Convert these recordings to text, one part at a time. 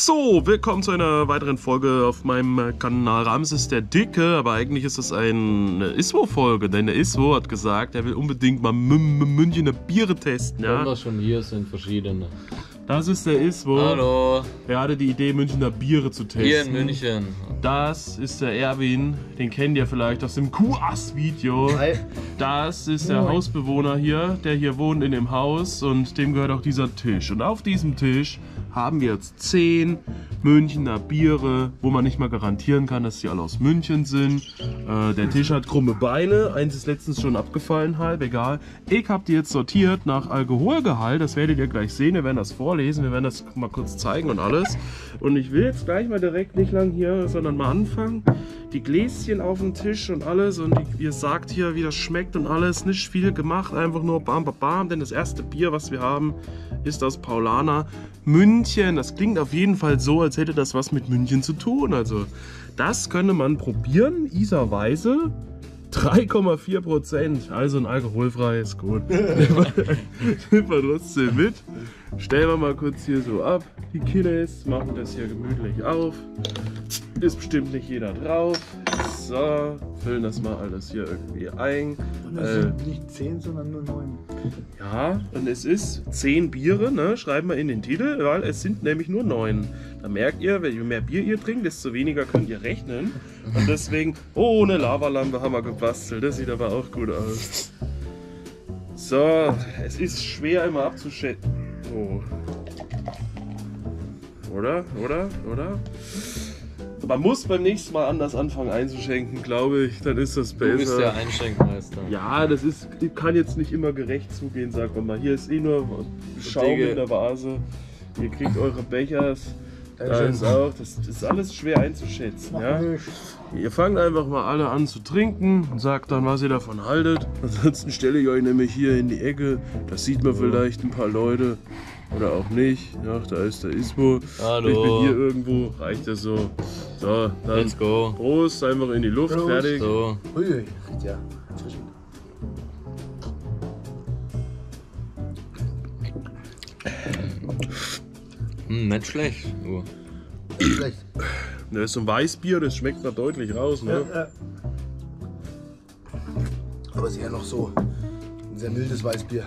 So, willkommen zu einer weiteren Folge auf meinem Kanal Ramses der Dicke, aber eigentlich ist es eine ISWO-Folge, denn der ISWO hat gesagt, er will unbedingt mal Münchner Biere testen, Wenn ja. wir schon hier sind, verschiedene. Das ist der ISWO. Hallo, Er hatte die Idee, Münchner Biere zu testen. hier in München. Das ist der Erwin, den kennt ihr vielleicht aus dem QAS-Video. Hi. Das ist der Hausbewohner hier, der hier wohnt in dem Haus und dem gehört auch dieser Tisch. Und auf diesem Tisch haben wir jetzt zehn Münchner Biere, wo man nicht mal garantieren kann, dass die alle aus München sind. Äh, der Tisch hat krumme Beine, eins ist letztens schon abgefallen, halb egal. Ich habe die jetzt sortiert nach Alkoholgehalt, das werdet ihr gleich sehen, wir werden das vorlesen, wir werden das mal kurz zeigen und alles. Und ich will jetzt gleich mal direkt nicht lang hier, sondern mal anfangen. Die Gläschen auf dem Tisch und alles und die, ihr sagt hier, wie das schmeckt und alles. Nicht viel gemacht, einfach nur bam, bam, bam. Denn das erste Bier, was wir haben, ist aus Paulaner München. Das klingt auf jeden Fall so, als hätte das was mit München zu tun. Also, das könnte man probieren, iserweise. 3,4 Prozent, also ein alkoholfreies, gut. Nimmt man trotzdem mit. Stellen wir mal kurz hier so ab. Die Kiddies machen das hier gemütlich auf. Ist bestimmt nicht jeder drauf. So, füllen das mal alles hier irgendwie ein. Und das Äh, sind nicht 10, sondern nur 9. ja, und es ist 10 Biere, ne? Schreiben wir in den Titel, weil es sind nämlich nur 9. Da merkt ihr, je mehr Bier ihr trinkt, desto weniger könnt ihr rechnen. Und deswegen, oh, eine Lavalampe haben wir gebastelt. Das sieht aber auch gut aus. So, es ist schwer immer abzuschätzen. Oh. Oder? Oder? Oder? Man muss beim nächsten Mal anders anfangen einzuschenken, glaube ich. Dann ist das besser. Du bist der Einschenkmeister. Ja, das ist, kann jetzt nicht immer gerecht zugehen, sagt man mal. Hier ist eh nur Schaum in der Vase. Ihr kriegt eure Bechers. Da Dankeschön. ist auch, das, das ist alles schwer einzuschätzen. Ja? Ihr fangt einfach mal alle an zu trinken und sagt dann, was ihr davon haltet. Ansonsten stelle ich euch nämlich hier in die Ecke. Das sieht man vielleicht ein paar Leute oder auch nicht. Ja, da ist der Ismo. Hallo. Ich bin hier irgendwo, reicht das so. So, dann Let's go. Prost, einfach in die Luft, Prost. fertig. So, Uiui, ja. Hm, nicht schlecht. Uh. Schlecht. Das ist so ein Weißbier, das schmeckt man deutlich raus. Ne? Ja, ja. Aber es ist eher noch so ein sehr mildes Weißbier.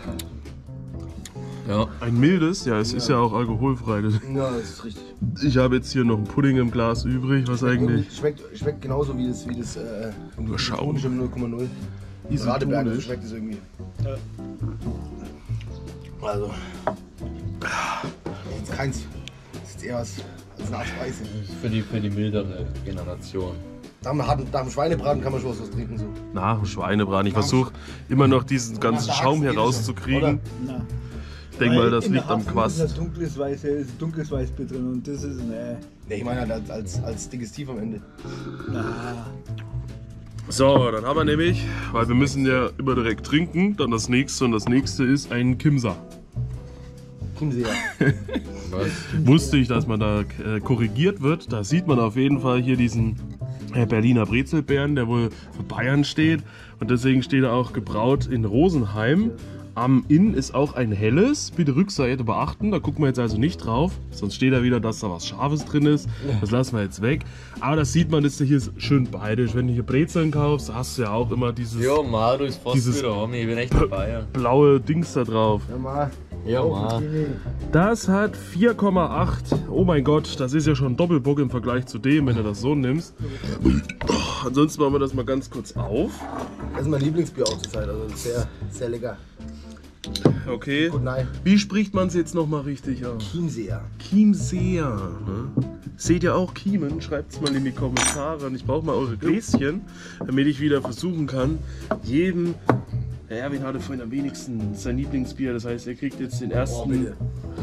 Ja, Ein mildes, ja, es ist ja auch alkoholfrei. Ja, das ist richtig. Ich habe jetzt hier noch einen Pudding im Glas übrig, was eigentlich Schmeckt, schmeckt genauso wie das, wie das äh, Nur Schaum. isotonische 0,0. Radeberg, so schmeckt es irgendwie. Also. Jetzt keins. Das ist eher was Nachspeise. für die, für die mildere Generation. Nach dem, harten, nach dem Schweinebraten kann man schon was trinken. So. nach dem Schweinebraten. Ich versuche immer noch diesen ganzen Schaum Axt hier geht es schon, rauszukriegen. Na, Ich denke mal, das liegt am Quast. Ist ein dunkles, Weiße, ist ein dunkles Weißbier drin und das ist, ne, Nee, ich meine halt als, als, als Digestiv am Ende. na, So, dann haben wir nämlich, weil wir müssen ja immer direkt trinken, dann das nächste und das nächste ist ein Kimser. Chiemseer. Wusste ich, dass man da äh, korrigiert wird. Da sieht man auf jeden Fall hier diesen äh, Berliner Brezelbären, der wohl für Bayern steht. Und deswegen steht er auch gebraut in Rosenheim. Am Inn ist auch ein helles. Bitte Rückseite beachten. Da gucken wir jetzt also nicht drauf. Sonst steht da wieder, dass da was Scharfes drin ist. Das lassen wir jetzt weg. Aber das sieht man, das ist hier schön beidisch. Wenn du hier Brezeln kaufst, hast du ja auch immer dieses Jo, Maru ist fast Dieses- wieder Homie. Ich bin echt dabei. blaue Dings da drauf. Ja, mal. Ja. Das hat 4,8. Oh mein Gott, das ist ja schon Doppelbock im Vergleich zu dem, wenn du das so nimmst. Oh, ansonsten machen wir das mal ganz kurz auf. Das ist mein Lieblingsbier auch zur Zeit. Also sehr, sehr lecker. Okay. Gut, nein. Wie spricht man es jetzt nochmal richtig aus? Chiemseer. Chiemseer. Ne? Seht ihr auch Kiemen? Schreibt es mal in die Kommentare. Und ich brauche mal eure Gläschen, damit ich wieder versuchen kann, jedem. Der Erwin hatte vorhin am wenigsten sein Lieblingsbier. Das heißt, er kriegt jetzt den ersten bitte.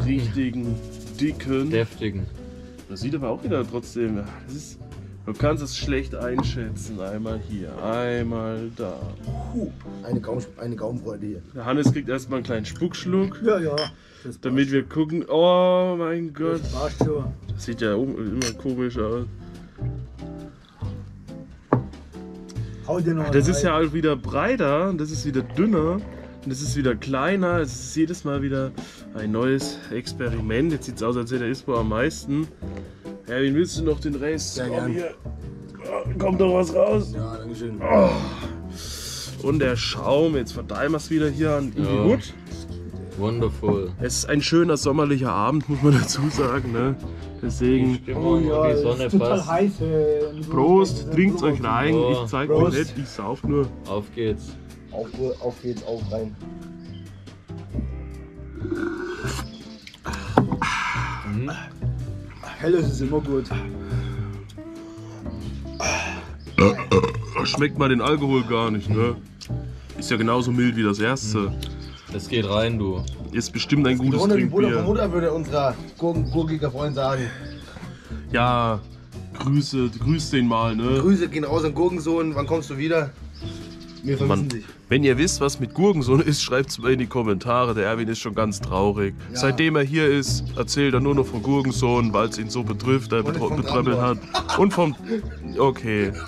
richtigen, dicken. Deftigen. Das sieht aber auch wieder trotzdem. ja, Das ist, du kannst es schlecht einschätzen. Einmal hier, einmal da. Puh, eine, Gaum, eine Gaumenfreude hier. Der Hannes kriegt erstmal einen kleinen Spuckschluck, ja, ja, das damit wir gucken. Oh mein Gott. schon. Das sieht ja immer komisch aus. Hau dir noch Das rein. ist ja auch wieder breiter, das ist wieder dünner. Und das ist wieder kleiner. Es ist jedes Mal wieder ein neues Experiment. Jetzt sieht es aus, als hätte der ISPO am meisten. Erwin, willst du noch den Rest? Sehr Komm hier. Ja, Kommt doch was raus. Ja, Dankeschön. Und der Schaum, jetzt verteilen wir es wieder hier an die Ja. Hut. Wonderful. Es ist ein schöner sommerlicher Abend, muss man dazu sagen. Ne? Deswegen Stimmung, die es Sonne ist total passt. heiß. äh, im Prost, trinkt's Blut- euch rein. Ja. Ich zeig euch Prost. nicht, ich sauf nur. Auf geht's. Auf, auf geht's, auf rein. Helles ist immer gut. Schmeckt mal den Alkohol gar nicht, ne? Ist ja genauso mild wie das erste. Das geht rein, du. Ist bestimmt ein Die gutes Runde wie Butter von Trinkbier. Mutter würde unser gurken- gurkiger Freund sagen. Ja, Grüße, grüß den mal, ne? Grüße gehen raus an Gurkensohn. Wann kommst du wieder? Wir vermissen Mann, dich. wenn ihr wisst, was mit Gurkensohn ist, schreibt es mal in die Kommentare. Der Erwin ist schon ganz traurig. Ja. Seitdem er hier ist, erzählt er nur noch von Gurkensohn, weil es ihn so betrifft, er Und betro- vom betröppelt hat. Und vom. Okay.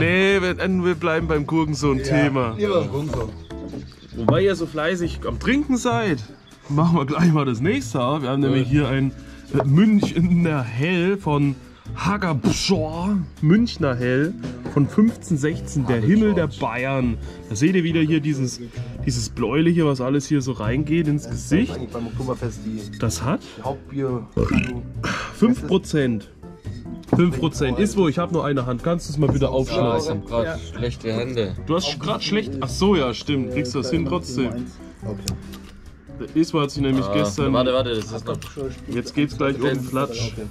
Nee, wir, wir bleiben beim Gurkensohn-Thema. Ja, lieber Gurkensohn. Wobei ihr so fleißig am Trinken seid, machen wir gleich mal das nächste. auf. Wir haben nämlich hier ein äh, Münchner Hell von Hagerbschor. Münchner Hell von 1516, der Himmel der Bayern. Da seht ihr wieder hier dieses, dieses Bläuliche, was alles hier so reingeht ins Gesicht. Das hat Hauptbier. 5%. 5% ist wo, ich habe nur eine Hand. Kannst du es mal bitte Ja, ich aufschneiden? hab grad schlechte Hände. Du hast gerade schlecht. Ach so, ja, stimmt. Kriegst du das hin trotzdem? Okay. Isma hat sich nämlich Ah, gestern. Warte, warte, das ist noch. Jetzt geht's gleich um den Flatsch. Okay.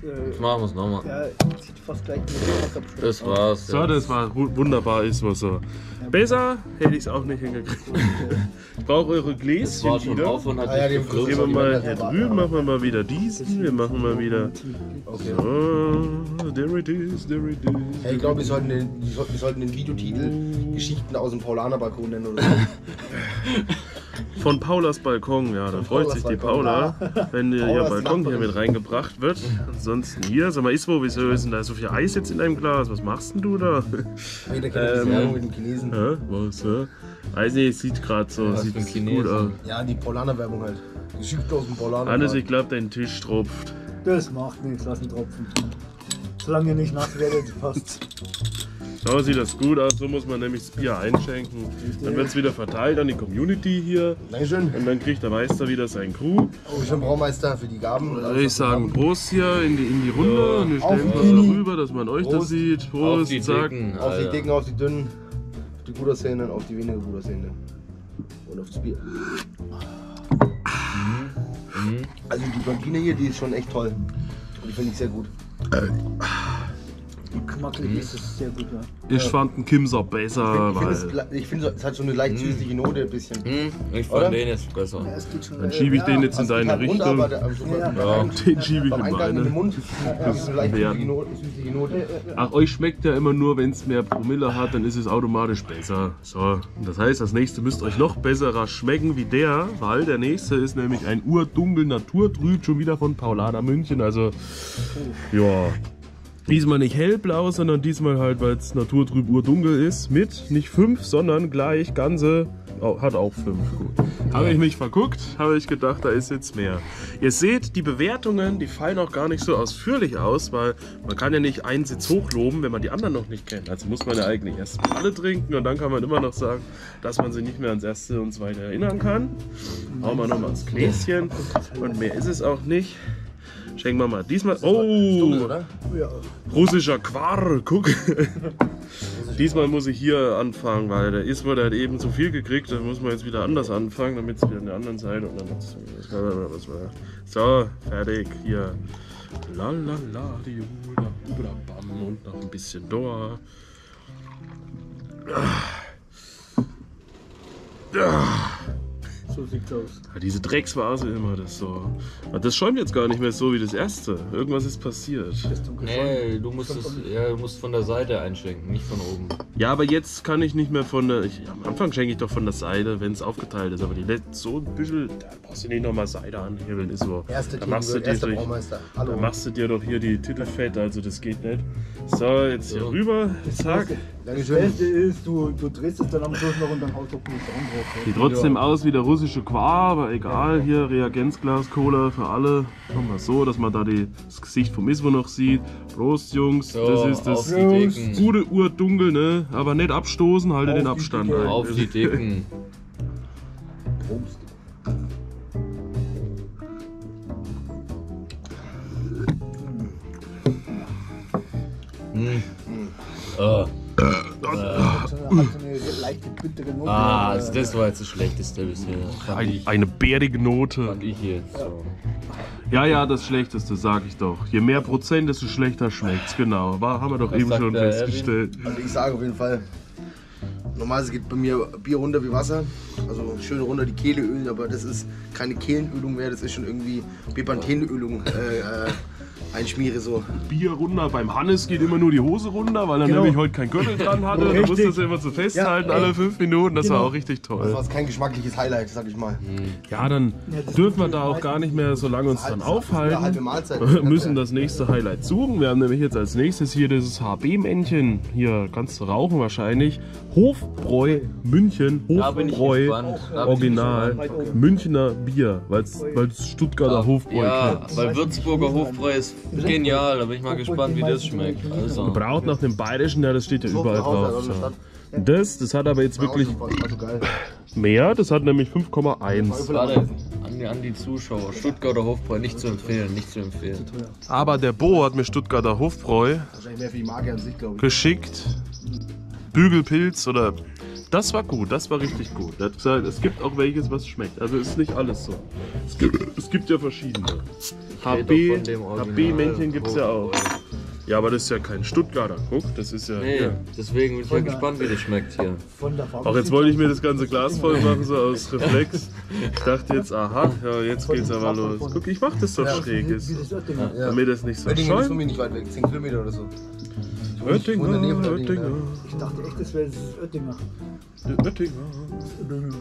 Polaner. Machen wir's nochmal. Ja, sieht fast gleich mit dem Wasser Das war's. So, Ja. das war wu- wunderbar, ist was so. Besser hätte ich es auch nicht hingekriegt. Ich brauche eure Das Gläschen war schon wieder. auf und hat Ah, ja, den geflucht. Gehen wir mal hier drüben, machen wir mal wieder diesen. Wir machen mal wieder. Okay. Oh, there it is, there it is. Hey, ich glaube, wir sollten den, wir sollten- wir sollten den Videotitel Geschichten aus dem Paulaner-Balkon nennen oder so. Von Paulas Balkon, ja, da freut Paulas sich die Balkon. Paula, wenn ihr Paulas Balkon hier mit reingebracht wird. Ansonsten hier, sag mal, Iswo, wieso ist denn da so viel Eis jetzt in deinem Glas? Was machst denn du da? Jeder kennt die Ähm, Werbung mit dem Chinesen. Hä? Was, hä? Weiß nicht, sieht gerade so, Was sieht gut aus. Ja, die Paulaner-Werbung halt. Geschichten aus dem Paulaner. Hannes, ich glaube, dein Tisch tropft. Das macht nichts, lass ihn tropfen. Solange ihr nicht nass werdet, passt. So sieht das gut aus, so muss man nämlich das Bier einschenken. Dann wird es wieder verteilt an die Community hier. Dankeschön. Und dann kriegt der Meister wieder seinen Crew. Oh, ich bin Braumeister für die Gaben. Dann würde ich sagen, Prost hier in die, in die Runde. Und wir Auf stellen Knie. darüber, dass man euch das Prost. sieht. Auf Prost, die zack. Dicken, Auf die dicken, auf die dünnen, auf die gut aussehenden, auf die weniger gut aussehenden. Und aufs Bier. Also die Blondine hier, die ist schon echt toll. Die finde ich sehr gut. Knackelig ist es sehr gut, ja. Ich fand den Kimser besser, Ich finde, es, weil ich finde, es hat so eine leicht süßliche Note ein bisschen. Hm, ich Oder? fand den jetzt besser. Ja, schon. dann schiebe ich den jetzt in Also deine rund, Richtung. aber der- also Ja. Ja. Den schiebe ich in meine. Mund das ist eine leicht werden. süßliche Note. Süßliche Note. Ach, euch schmeckt ja immer nur, wenn es mehr Promille hat, dann ist es automatisch besser. So, und das heißt, das nächste müsst euch noch besserer schmecken wie der, weil der nächste ist nämlich ein urdunkel naturtrüb, schon wieder von Paulaner München. Also, ja. Diesmal nicht hellblau, sondern diesmal halt, weil es naturtrüb urdunkel ist. Mit nicht fünf, sondern gleich ganze. Oh, hat auch fünf, gut. Habe ich mich verguckt, habe ich gedacht, da ist jetzt mehr. Ihr seht, die Bewertungen, die fallen auch gar nicht so ausführlich aus, weil man kann ja nicht einen Sitz hochloben, wenn man die anderen noch nicht kennt. Also muss man ja eigentlich erst alle trinken und dann kann man immer noch sagen, dass man sich nicht mehr ans erste und zweite erinnern kann. Hauen wir nochmal ins Gläschen und mehr ist es auch nicht. Schenken wir mal diesmal. Oh, russischer Quar, guck. Diesmal muss ich hier anfangen, weil der Isma, der hat eben zu viel gekriegt, dann muss man jetzt wieder anders anfangen, damit es wieder an der anderen Seite und dann wird's- was war- So, fertig, hier. La la la, die bam und noch ein bisschen Dor. So sieht's aus. Ja, diese Drecksvase immer, das so. Das schäumt jetzt gar nicht mehr so wie das erste. Irgendwas ist passiert. Nee, du musst, es, ja, du musst von der Seite einschenken, nicht von oben. Ja, aber jetzt kann ich nicht mehr von der. Ich, am Anfang schenke ich doch von der Seite, wenn es aufgeteilt ist. Aber die letzten so ein bisschen. Da brauchst du nicht nochmal Seite anhebeln, ist so. Erste da Team, machst du dir erster durch, Braumeister. da Hallo. machst du dir doch hier die Titel fett, also das geht nicht. So, jetzt hier So. rüber. Zack. Das. Beste ist, du, du drehst es dann am Schluss noch und dann haust du Polystyrene drauf. Sieht trotzdem aus wie der russische Quark, aber egal. Hier Reagenzglas, Cola für alle. Machen wir so, dass man da die, das Gesicht vom Iswo noch sieht. Prost, Jungs. So, das ist das gute Urdunkel, ne? Aber nicht abstoßen, halte den Abstand ein. Auf die Dicken. Prost. Hm. Oh. Hat bittere Note. Ah, äh, also das war jetzt das Schlechteste bisher. Ein, eine bärige Note. fand ich jetzt. So. Ja, ja, das Schlechteste, sag ich doch. Je mehr Prozent, desto schlechter schmeckt's. Genau. War, haben wir doch Was eben schon Erwin? festgestellt. Also ich sage auf jeden Fall, normalerweise geht bei mir Bier runter wie Wasser. Also schön runter die Kehle ölen, aber das ist keine Kehlenölung mehr, das ist schon irgendwie Bepanthenölung. Äh, äh, einschmiere so. Bier runter. Beim Hannes geht immer nur die Hose runter, weil er Genau. nämlich heute kein Gürtel dran hatte. Da musste er immer so festhalten, Ja, alle fünf Minuten. Das war Genau. auch richtig Das toll. war kein geschmackliches Highlight, sag ich mal. Ja, dann Ja, das dürfen wir ist da auch gar nicht mehr so lange uns halbe aufhalten. Mahlzeit. Wir müssen das nächste Highlight suchen. Wir haben nämlich jetzt als nächstes hier dieses HB-Männchen. Hier kannst du rauchen wahrscheinlich. Hofbräu München. Hofbräu Original. Münchner Bier, weil es Stuttgarter Hofbräu Ja, kennt. weil Würzburger Hofbräu ist genial. Da bin ich mal gespannt, wie das schmeckt. Also. Braucht nach dem Bayerischen, ja, das steht ja So, überall drauf. also. Stadt. Das, das hat aber jetzt wirklich so geil. mehr. Das hat nämlich 5,1. Warte, an die, an die Zuschauer. Stuttgarter Hofbräu nicht zu empfehlen, nicht zu empfehlen. Aber der Bo hat mir Stuttgarter Hofbräu geschickt. Bügelpilz oder. Das war gut, das war richtig gut. Er hat gesagt, es gibt auch welches, was schmeckt. Also ist nicht alles so. Es gibt, es gibt ja verschiedene. HB, HB-Männchen gibt es ja auch. Ja, aber das ist ja kein Stuttgarter. Guck, das ist ja. Nee, hier. deswegen bin ich ja gespannt, wie das schmeckt hier. Von der Farbe Auch jetzt wollte ich mir das ganze Glas voll machen, so aus Reflex. Ich dachte jetzt, aha, ja, jetzt geht's aber los. Guck, ich mach das so Ja. schräg, Wie ist, das damit es nicht so Oettingen ist von scheint. mir nicht weit weg, 10 Kilometer oder so. Oettinger, der Oettingen, Oettinger, Ich dachte echt, das wäre das Oettinger. Oettinger.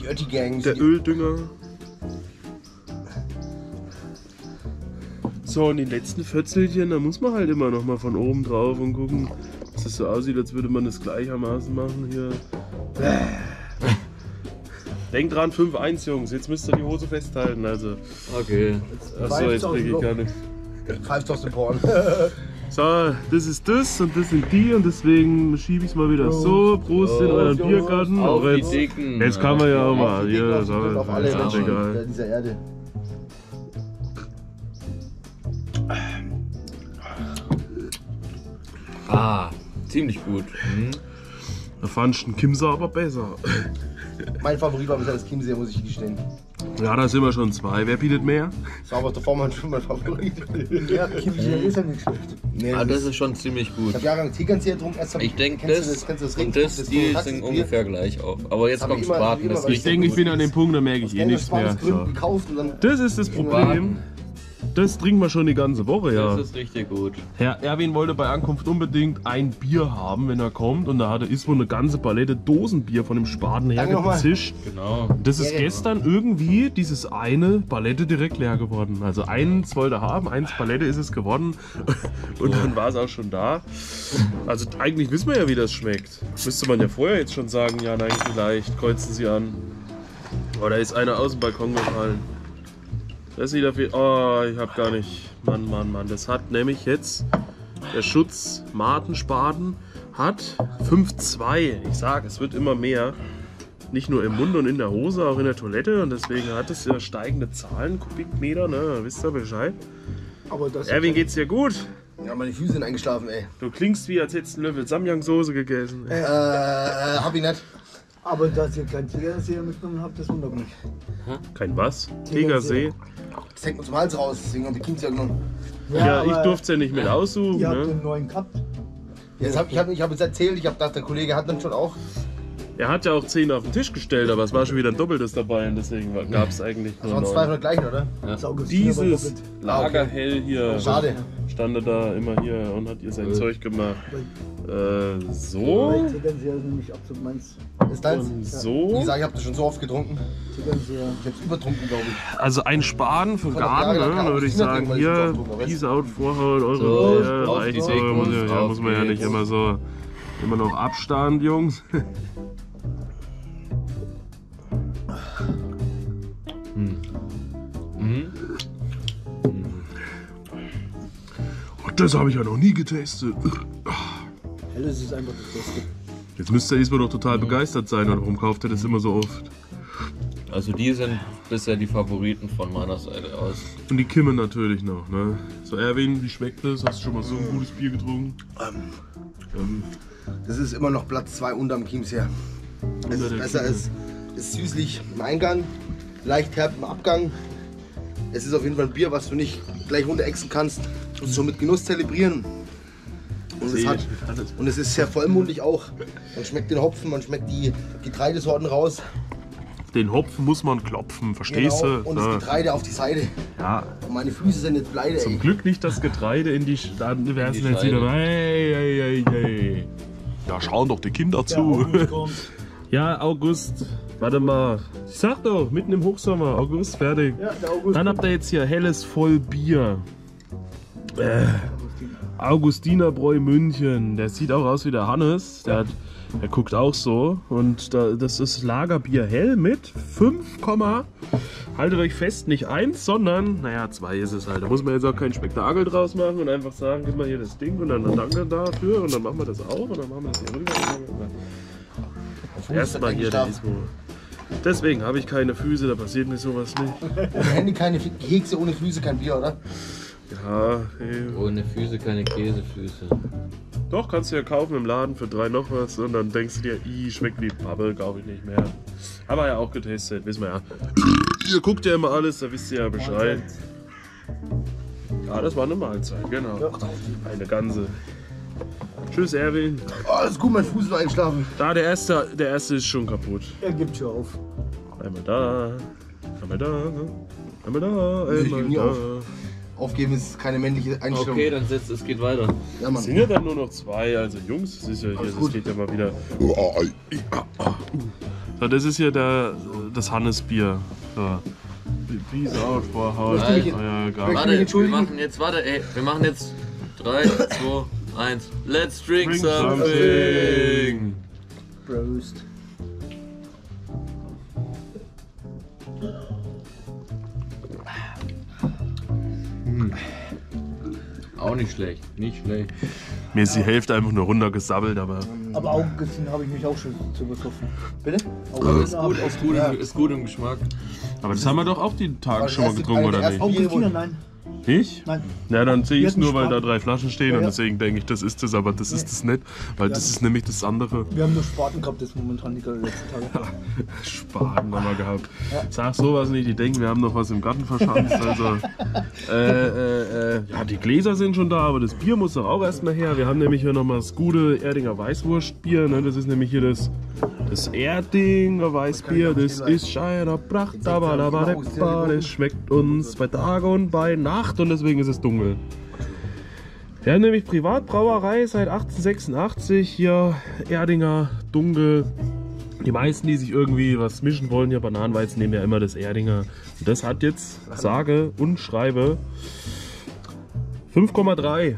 Die Ötti-Gang. Der Öldünger. So, und die letzten Fötzelchen, da muss man halt immer noch mal von oben drauf und gucken, dass es so aussieht, als würde man das gleichermaßen machen hier. Denkt dran, 5-1, Jungs. Jetzt müsst ihr die Hose festhalten. Also, Okay. achso, jetzt kriege ich keine. Pfeift aus dem Porn. So, das ist das und das sind die und deswegen schiebe ich es mal wieder so. Prost in euren. Biergarten. Die jetzt, Dicken. jetzt kann man ja auch mal. die so, auf alle ist Menschen egal. dieser Erde. Ah, ziemlich gut. Mhm. Da fand ich den Kimser aber besser. Mein Favorit war bisher das Chiemsee, muss ich gestehen. Ja, da sind wir schon zwei. Wer bietet mehr? Das war aber davor mal schon mein Favorit. Ja, Kimchi ist ja nicht schlecht. Nee, Ah, das ist schon ziemlich gut. ich habe jahrelang Tegernseher getrunken. Erst Ich denke, das, das, du das und das, die sind ungefähr gleich auf. Aber jetzt kommt Spaten. Das Ich denke, ich bin an dem Punkt, da merke ich eh nichts mehr. Das ist das Problem. Das trinken wir schon die ganze Woche, ja. Das ist richtig gut. Herr Erwin wollte bei Ankunft unbedingt ein Bier haben, wenn er kommt. Und da hatte Iswo eine ganze Palette Dosenbier von dem Spaten hergezischt. Genau. Das ist Ja, gestern irgendwie dieses eine Palette direkt leer geworden. Also eins wollte er haben, eins Palette ist es geworden. Und dann war es auch schon da. Also eigentlich wissen wir ja, wie das schmeckt. Müsste man ja vorher jetzt schon sagen, ja, nein, vielleicht kreuzen sie an. Oder ist einer aus dem Balkon gefallen? Das sieht jeden Oh, ich hab gar nicht. Mann, Mann, Mann. Das hat nämlich jetzt der Schutz Martenspaten hat 5,2. Ich sag, es wird immer mehr. Nicht nur im Mund und in der Hose, auch in der Toilette. Und deswegen hat es ja steigende Zahlen, Kubikmeter, ne? Wisst ihr Bescheid? Aber das Erwin, geht's dir gut? Ja, meine Füße sind eingeschlafen, ey. Du klingst wie, als hättest du einen Löffel Samyang-Soße gegessen. Äh, hab ich nicht. Aber dass ihr kein Tegernsee mitgenommen habt, das wundert mich. Kein was? Tegersee? Das hängt mir zum Hals raus, deswegen hab ich Chiemsee genommen. Ja, ich aber durfte es ja nicht mit aussuchen. Ihr habt Ne? den neuen gehabt. Ja, das hab, ich habe ich hab jetzt erzählt, ich habe gedacht, der Kollege hat dann schon auch. Er hat ja auch 10 auf den Tisch gestellt, aber es war schon wieder ein Doppeltes dabei und deswegen gab es eigentlich Das nur waren zwei von neun. der gleichen, oder? Das war Dieses. Lagerhell hier Schade. stand er da immer hier und hat ihr sein. Zeug gemacht. Äh, so ist deins? und Wie so. gesagt, ich habe das schon so oft getrunken. Ich hab's übertrunken, glaube ich. Also ein Spaden für Garten, ne? würde ich sagen, hier, so Peace out, Vorhaut, eure So, ja, reicht so, Dicken, muss, ja, ja, muss man ja nicht immer so. Immer noch Abstand, Jungs. das habe ich ja noch nie getestet. Helles ist einfach das Beste. Jetzt müsste er diesmal doch total begeistert sein. Oder warum kauft er das immer so oft? Also die sind bisher die Favoriten von meiner Seite aus. Und die Kimme natürlich noch, ne? So, Erwin, wie schmeckt das? Hast du schon mal so ein gutes Bier getrunken? Ähm, Das ist immer noch Platz 2 unterm Chiemseer. Es ist besser, es ist süßlich im Eingang, leicht herb im Abgang. Es ist auf jeden Fall ein Bier, was du nicht gleich runterexen kannst. Musst schon mit Genuss zelebrieren. Und es, hat, und es ist sehr vollmundig auch. Man schmeckt den Hopfen, man schmeckt die Getreidesorten raus. Den Hopfen muss man klopfen, verstehst Genau, du? und das Ja. Getreide auf die Seite. ja. Und meine Füße sind jetzt pleite, Zum ey. Glück nicht das Getreide in die. Sch- Dann die jetzt Scheide. wieder. Hey, hey, hey, hey. Ja, schauen doch die Kinder Der zu. August kommt. Ja, August. Warte mal. Ich sag doch, mitten im Hochsommer. August, fertig. Ja, der August Dann habt ihr jetzt hier helles voll Bier. Äh, Augustinerbräu München. Der sieht auch aus wie der Hannes. Der, hat, der guckt auch so. Und da, das ist Lagerbier hell mit 5, haltet euch fest, nicht 1, sondern, naja, 2 ist es halt. Da muss man jetzt auch kein Spektakel draus machen und einfach sagen, gib mal hier das Ding und dann danke dafür und dann machen wir das auch und dann machen wir das hier rüber. Erstmal hier. Deswegen habe ich keine Füße, da passiert mir sowas nicht. Ohne Hände keine Kekse, ohne Füße kein Bier, oder? Ja, ey. Ohne Füße keine Käsefüße. Doch, kannst du ja kaufen im Laden für drei noch was und dann denkst du dir, i, schmeckt wie Bubble, kaufe ich nicht mehr. Aber ja auch getestet, wissen wir ja. Ihr guckt ja immer alles, da wisst ihr ja Bescheid. Ja, das war eine Mahlzeit, genau. Eine ganze. Tschüss, Erwin. Oh, alles gut, mein Fuß ist eingeschlafen. Da, der erste, der erste ist schon kaputt. Er gibt schon auf. Einmal da, einmal da, einmal da, Ich einmal geb nie da. auf. Aufgeben ist keine männliche Einstellung. Okay, dann setzt, es geht weiter. Ja, Mann. Es sind ja dann nur noch zwei, also Jungs, das ist ja hier, Alles das gut. geht ja mal wieder. So, das ist hier der, das Hannesbier. So. Peace out, Vorhaut. Nein. Euer Garten. Warte, wir machen jetzt, warte, ey, wir machen jetzt 3, 2, 1. Let's drink Drink something! something. Prost. Auch nicht schlecht, nicht schlecht. Mir ist die Hälfte einfach nur runtergesabbelt, aber Aber Augustin habe ich mich auch schon zu besoffen. Bitte? Ist gut, ist gut, im, ist gut im Geschmack. aber das haben wir doch auch die Tage Aber schon mal getrunken, der oder nicht? Augustiner, nein. Ich? Nein. Ja, dann sehe ich Wir es nur, weil da drei Flaschen stehen Ja, und ja. deswegen denke ich, das ist es, aber das ist es nicht, weil das ist nämlich das andere. Wir haben nur Spaten gehabt jetzt momentan die letzten Tage. Spaten haben wir gehabt. Sag sowas nicht, die denken, wir haben noch was im Garten verschanzt. Also, äh, äh, äh, ja, die Gläser sind schon da, aber das Bier muss doch auch erstmal her. Wir haben nämlich hier nochmal das gute Erdinger Weißwurstbier. Ne? Das ist nämlich hier das, das Erdinger Weißbier. Das ist scheiner Pracht, aber das schmeckt uns bei Tag und bei Nacht und deswegen ist es dunkel. Wir haben nämlich Privatbrauerei seit 1886 hier Erdinger dunkel. Die meisten, die sich irgendwie was mischen wollen, ja Bananenweizen, nehmen ja immer das Erdinger. Und das hat jetzt, sage und schreibe, 5,3.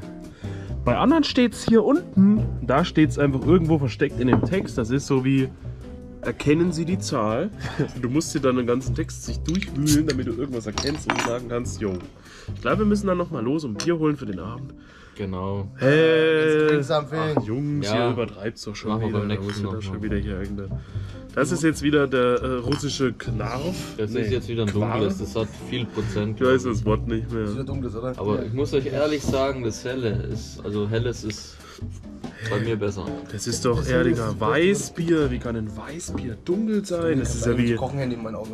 Bei anderen steht es hier unten, da steht es einfach irgendwo versteckt in dem Text. Das ist so wie, erkennen Sie die Zahl. Du musst dir dann den ganzen Text sich durchwühlen, damit du irgendwas erkennst und sagen kannst, yo. Ich glaube, wir müssen dann nochmal los und Bier holen für den Abend. Genau. Äh, Drink something. ach, Jungs, Ja. ihr übertreibt's doch schon Machen wir wieder. beim Da schon mal. wieder hier irgendeine. Das ist jetzt wieder der äh, russische Knarf. Das Nee, ist jetzt wieder ein Quark. dunkles, das hat viel Prozent. Ich weiß das Wort nicht mehr. Ist wieder dunkles, oder? Aber ich muss euch ehrlich sagen, das Helle ist, also Helles ist bei mir besser. Das ist doch Erdinger Weißbier. Wie kann ein Weißbier dunkel sein? Das ist ja wie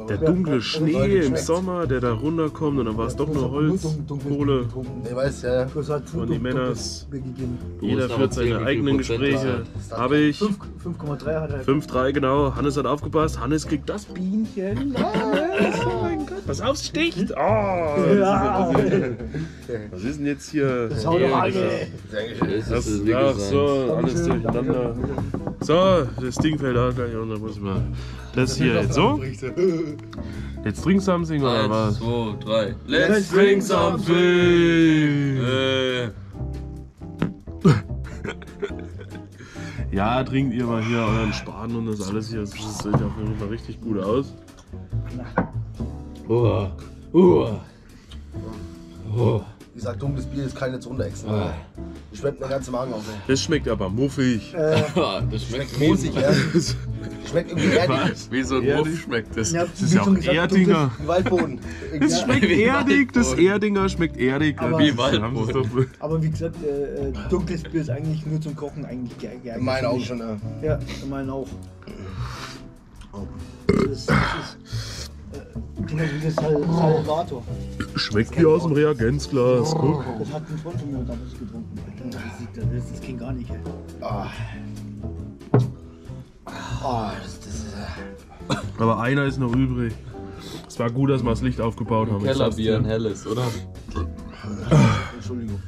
der dunkle Schnee im. Sommer, der da runterkommt und dann war es doch nur Holz, Kohle. Und die. Du Jeder führt seine eigenen Gespräche. das. Habe ich. 5 5,3 hat er. 5-3, genau. Hannes hat aufgepasst. Hannes kriegt das Bienchen. Hannes, oh mein Gott. Was aufs sticht. Oh, Ja. was, ist denn, ist jetzt hier? Das alle. Das ist Das, das ja, Dicke so, alles durcheinander. danke. So, das Ding fällt auch gleich und dann muss ich mal. Das hier jetzt so. Jetzt trink something oder Eins, was? zwei, drei. Let's Let's drink drink something! Äh, Ja, trinkt ihr mal hier euren Span und das alles hier. Das sieht auf jeden Fall richtig gut aus. Oh. Oh. Oh. Wie gesagt, dunkles Bier ist keine Zunderechsen. Ah. Schmeckt mir ganze Magen auf. ey. Das schmeckt aber muffig. Das schmeckt rosig, ja. Schmeckt irgendwie erdig. wie so ein Ehrlich? Muff schmeckt das. Ja, Das ist ja auch Erdinger. Wie Waldboden. Es schmeckt wie erdig, das Waldboden. Erdinger schmeckt erdig. Aber- Wie Wie Haben sie's doch- Aber wie gesagt, äh, äh, dunkles Bier ist eigentlich nur zum Kochen eigentlich ge- geeignet. In meinen Augen finde schon, ja. ich. Ja, in meinen auch. Das ist, das ist äh, genau wie das Sal Salvator. Schmeckt wie aus dem Reagenzglas. Guck. Das hat ein Freund von mir damals getrunken. Alter, Das, ist- das, das ging gar nicht. Ey. Ah. Ah, das, das ist. äh, Aber einer ist noch übrig. Es war gut, dass wir das Licht aufgebaut haben. Kellerbier, ein helles, oder? Entschuldigung.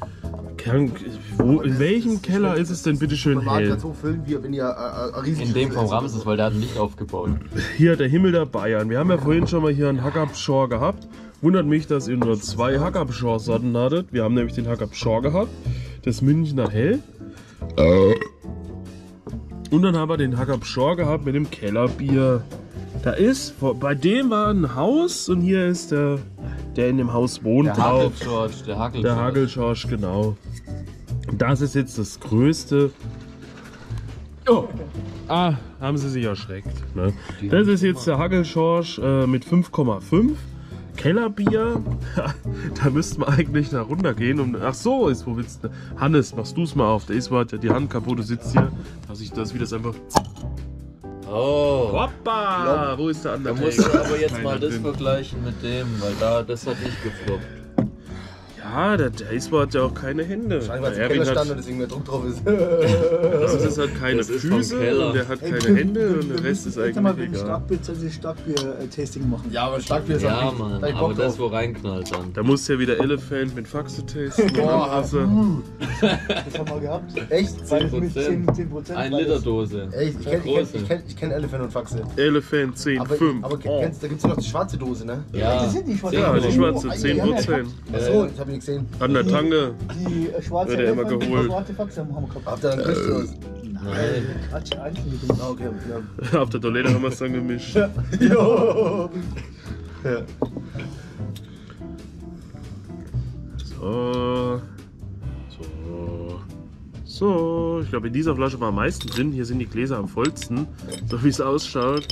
Kern, wo, in welchem Keller ist es denn bitte schön hell? so füllen, wie wenn ihr äh, äh, In dem vom Ramses, weil der hat ein Licht aufgebaut. Hier der Himmel der Bayern. Wir haben ja vorhin schon mal hier einen Hackabschor gehabt. Wundert mich, dass ihr nur zwei Hackabschor-Sorten hattet. Wir haben nämlich den Hackabschor gehabt, das Münchner Hell. Und dann haben wir den Hackabschor gehabt mit dem Kellerbier. Da ist, bei dem war ein Haus und hier ist der, der in dem Haus wohnt Der drauf. Hagel-George, der Hagel. Der Hagelschorsch, genau. Das ist jetzt das größte. Oh. Ah, haben sie sich erschreckt. Ne? Das ist jetzt der Hagelschorsch äh, mit 5,5. Kellerbier, da müssten wir eigentlich nach runter gehen. Und, ach so, ist wo willst du? Hannes, machst du es mal auf. Der ist hat ja die Hand kaputt, du sitzt hier. Dass ich das wie das einfach. Oh. Hoppa! Wo ist der Da andere? musst du aber jetzt mal das vergleichen mit dem, weil da, das hat nicht gefloppt. Ja, der Dacewar hat ja auch keine Hände. Der im Keller Erwin stand hat, und deswegen mehr Druck drauf ist. das ist halt keine Das ist Füße und der hat keine Hände und der Rest ist jetzt mal eigentlich wegen egal. Starkbier, das Starkbier-Tasting machen. Ja, aber Starkbier ist Ja, auch Mann, ich aber das, drauf. wo reinknallt dann. Da muss ja wieder Elephant mit Faxe tasten. Boah, Wasser. Das haben wir gehabt. Echt? Beides mit 10, 10%. 10 Prozent. Ein Liter Dose. Echt? Ich kenne ich kenn, ich kenn, ich kenn Elephant und Faxe. Elephant 10, Aber, 5. aber kennst, da gibt es noch die schwarze Dose, ne? Ja, Das sind die schwarzen. Ja, die Oh, schwarze, ei, 10 ei, ei. Prozent. Achso, ich habe ihn gesehen. An der Tange. Die äh, schwarze Wird ja immer geholt. die schwarze Faxe haben wir gehabt. Habt ihr dann oder was? Nein. Quatsch, einzeln okay. Ja. Auf der Toilette haben wir es dann gemischt. Jo. So. So. So. Ich glaube, in dieser Flasche war am meisten drin. Hier sind die Gläser am vollsten. So wie es ausschaut.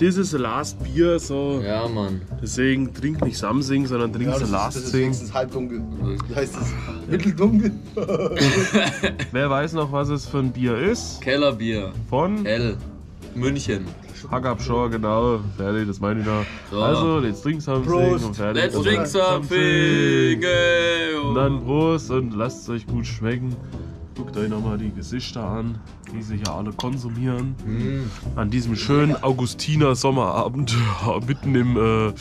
Das ist the last Bier, so. Ja, Mann. Deswegen trink nicht Samsing, sondern trink Ja, the das, ist, last das ist thing. wenigstens halbdunkel. Wie heißt das? Mitteldunkel. Wer weiß noch, was es für ein Bier ist? Kellerbier. Von L. München. Hackabschor, genau. Fertig, das meine ich noch. So. Also, let's drink something Prost. und fertig. Let's drink dann something. ey. Und dann Prost und lasst es euch gut schmecken. Guckt euch nochmal die Gesichter an, die sich ja alle konsumieren. Mm. An diesem schönen Augustiner Sommerabend, mitten im äh,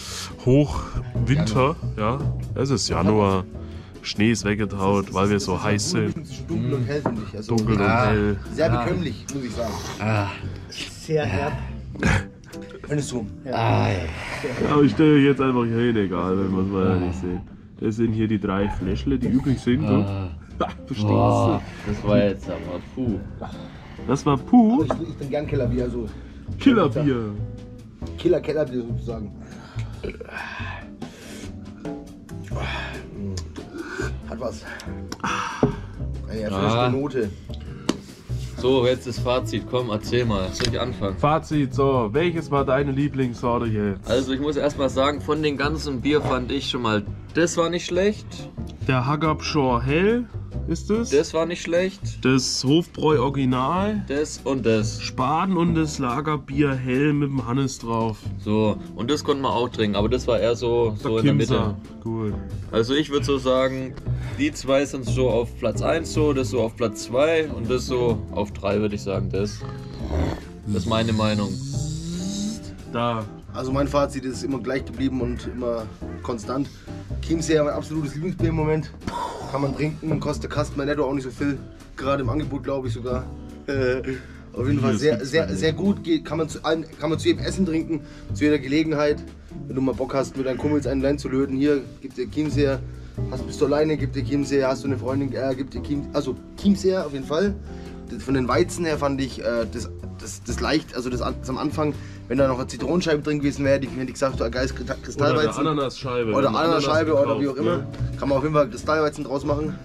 Hochwinter. Ja, es ist Januar. Schnee ist weggetaut, weil wir so heiß sind. Dunkel und hell, finde ich. Also, Dunkel und hell. Sehr bekömmlich, muss ich sagen. Sehr herb. Findest du? Aber ich stelle euch jetzt einfach hier hin, egal, wenn man es mal nicht sehen. Das sind hier die drei Fläschle, die übrig sind. guck. Verstehst Boah, du? das war jetzt aber puh. Das war Puh, Ich, ich bin gern Kellerbier, also Killerbier. Killer-Kellerbier sozusagen. Hat was. Eine erfrischende Ah. Note. So, jetzt das Fazit. Komm, erzähl mal. Soll ich anfangen? Fazit, so, welches war deine Lieblingssorte jetzt? Also, ich muss erst mal sagen, von den ganzen Bier fand ich schon mal, das war nicht schlecht. Der Haggabschor Hell ist es. Das war nicht schlecht. Das Hofbräu Original. Das und das. Spaden und das Lagerbier Hell mit dem Hannes drauf. So, und das konnten wir auch trinken, aber das war eher so, so in der Mitte. Gut. Also ich würde so sagen, die zwei sind so auf Platz 1 so, das so auf Platz 2 und das so auf 3 würde ich sagen, das. Das ist meine Meinung. Da. Also mein Fazit ist immer gleich geblieben und immer konstant. Chiemseer mein absolutes Lieblingsbier im Moment. Kann man trinken, kostet Kasten bei Netto auch nicht so viel. Gerade im Angebot glaube ich sogar. Äh, auf jeden Fall sehr, sehr, sehr gut. Geht, kann, man zu allem, kann man zu jedem Essen trinken, zu jeder Gelegenheit. Wenn du mal Bock hast, mit deinen Kumpels einen Wein zu löten, hier gibt es Chiemseer. hast, bist du alleine, gibt dir Chiemseer, hast du eine Freundin, äh, gibt dir Chiem, also Chiemseer auf jeden Fall. Von den Weizen her fand ich äh, das, das, das leicht, also das, das am Anfang, wenn da noch eine Zitronenscheibe drin gewesen wäre, die hätte ich gesagt, so ein geiles Kristall- Oder eine Kristallweizen. Ananasscheibe. Oder Eine Ananasscheibe Ananas oder wie auch immer. ne? Kann man auf jeden Fall Kristallweizen draus machen.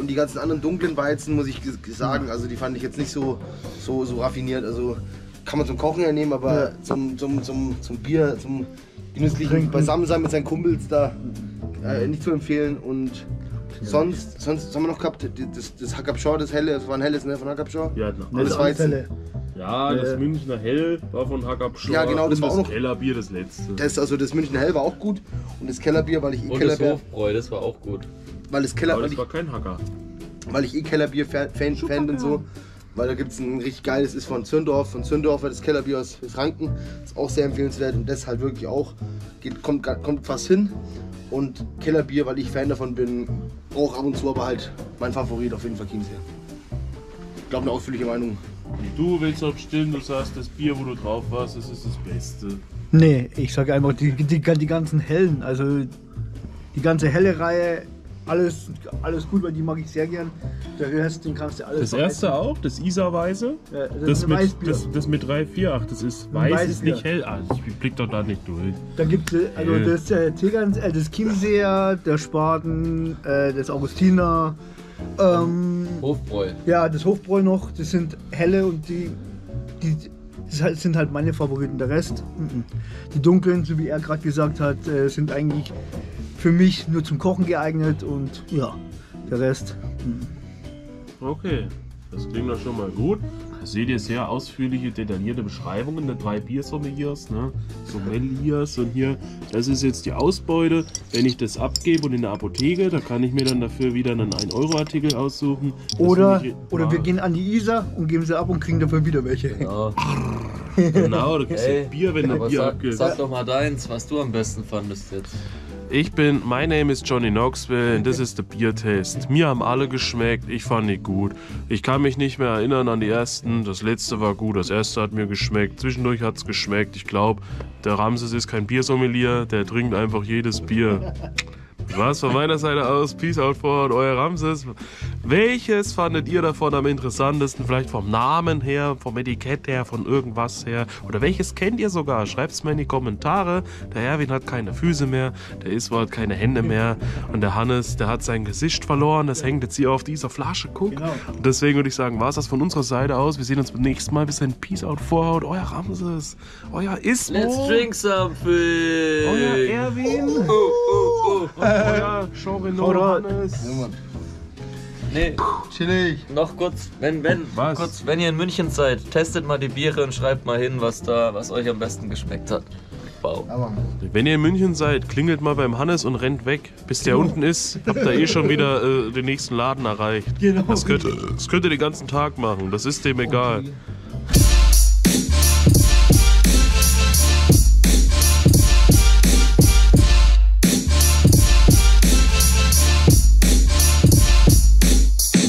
Und die ganzen anderen dunklen Weizen, muss ich sagen, also die fand ich jetzt nicht so, so, so raffiniert. Also kann man zum Kochen ja nehmen, aber Ja. zum, zum, zum, zum Bier, zum genüsslichen. Beisammensein mit seinen Kumpels da äh, nicht zu empfehlen. Und sonst, sonst was haben wir noch gehabt, das, das Hackabschau, das helle, das war ein helles ne, von Hackabschau. Ja, na, Das Das war jetzt-. Ja, das Äh, Münchner Hell war von Hackabschau. Ja, genau, das und war auch das noch- Kellerbier, das letzte. Das, also das München Hell war auch gut und das Kellerbier, weil ich eh Und das Kellerbier, Hofbräu, das war auch gut. weil das Keller, Aber das ich, war kein Hacker. weil ich eh Kellerbier-Fan Fan, Fan bin so. Weil da gibt es ein richtig geiles, ist von Zündorf. Von Zündorf das Kellerbier aus Franken. Ist auch sehr empfehlenswert und das halt wirklich auch. Geht, kommt, kommt fast hin. Und Kellerbier, weil ich Fan davon bin, auch ab und zu, aber halt mein Favorit auf jeden Fall Chiemseer. Ich glaube, eine ausführliche Meinung. Du willst noch bestimmen, du sagst, das Bier, wo du drauf warst, das ist das Beste. Nee, ich sage einfach die, die, die ganzen hellen, also die ganze helle Reihe, alles, alles gut, weil die mag ich sehr gern. Der Rest, den kannst du alles Das erste auch, das Isar-Weiße. Ja, das, Das ist mit, das, das mit 3, 4, 8, das ist weiß, ist Weißbier. nicht hell. Ah, ich blick doch da nicht durch. Da gibt es also Hell. das äh, äh, das Chiemseer, der Spaten, äh, das Augustiner, ähm, Hofbräu. ja, das Hofbräu noch, das sind helle und die, die das halt- sind halt meine Favoriten. Der Rest, mhm. die dunklen, so wie er gerade gesagt hat, äh, sind eigentlich für mich nur zum Kochen geeignet und ja, der Rest. Okay, das klingt doch schon mal gut. Da seht ihr sehr ausführliche, detaillierte Beschreibungen der drei Biersommeliers, ne? Sommeliers und hier, das ist jetzt die Ausbeute. Wenn ich das abgebe und in der Apotheke, da kann ich mir dann dafür wieder einen 1-Euro-Artikel aussuchen. Das Oder, ich- oder wir gehen an die Isar und geben sie ab und kriegen dafür wieder welche. Ja. Genau, du kriegst Ey, ein Bier, wenn du Bier abgibst. sag doch mal deins, was du am besten fandest jetzt. Ich bin, my name is Johnny Knoxville and this is the Beer Taste. Mir haben alle geschmeckt, ich fand die gut. Ich kann mich nicht mehr erinnern an die ersten. Das letzte war gut, das erste hat mir geschmeckt. Zwischendurch hat's geschmeckt. Ich glaube, der Ramses ist kein Biersommelier, der trinkt einfach jedes Bier. Das war's von meiner Seite aus. Peace out forward, euer Ramses. Welches fandet ihr davon am interessantesten? Vielleicht vom Namen her, vom Etikett her, von irgendwas her? Oder welches kennt ihr sogar? Schreibt's mir in die Kommentare. Der Erwin hat keine Füße mehr, der Iswald keine Hände mehr und der Hannes, der hat sein Gesicht verloren. Das hängt jetzt hier auf dieser Flasche. Guck. Genau. Und deswegen würde ich sagen, war's das von unserer Seite aus. Wir sehen uns beim nächsten Mal. Bis dann. Peace out forward, euer Ramses. Euer Ismo. Let's drink something! Euer Erwin. Oh, oh, oh. Euer Chauvino Oder- Hannes. Nee, Chillig. noch kurz, wenn, wenn, Was? kurz, wenn ihr in München seid, testet mal die Biere und schreibt mal hin, was da, was euch am besten geschmeckt hat. Wow. Aber Wenn ihr in München seid, klingelt mal beim Hannes und rennt weg. Bis der unten ist, habt ihr eh schon wieder äh, den nächsten Laden erreicht. Genau. Das könnt, das könnt ihr den ganzen Tag machen. Das ist dem egal.